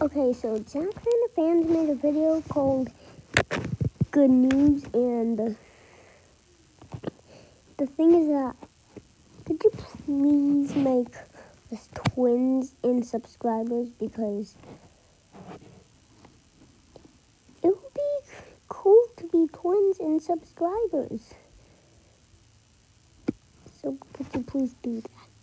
Okay, so Jack and the fans made a video called Good News, and the, the thing is that could you please make us twins in subscribers because it would be cool to be twins in subscribers. So could you please do that?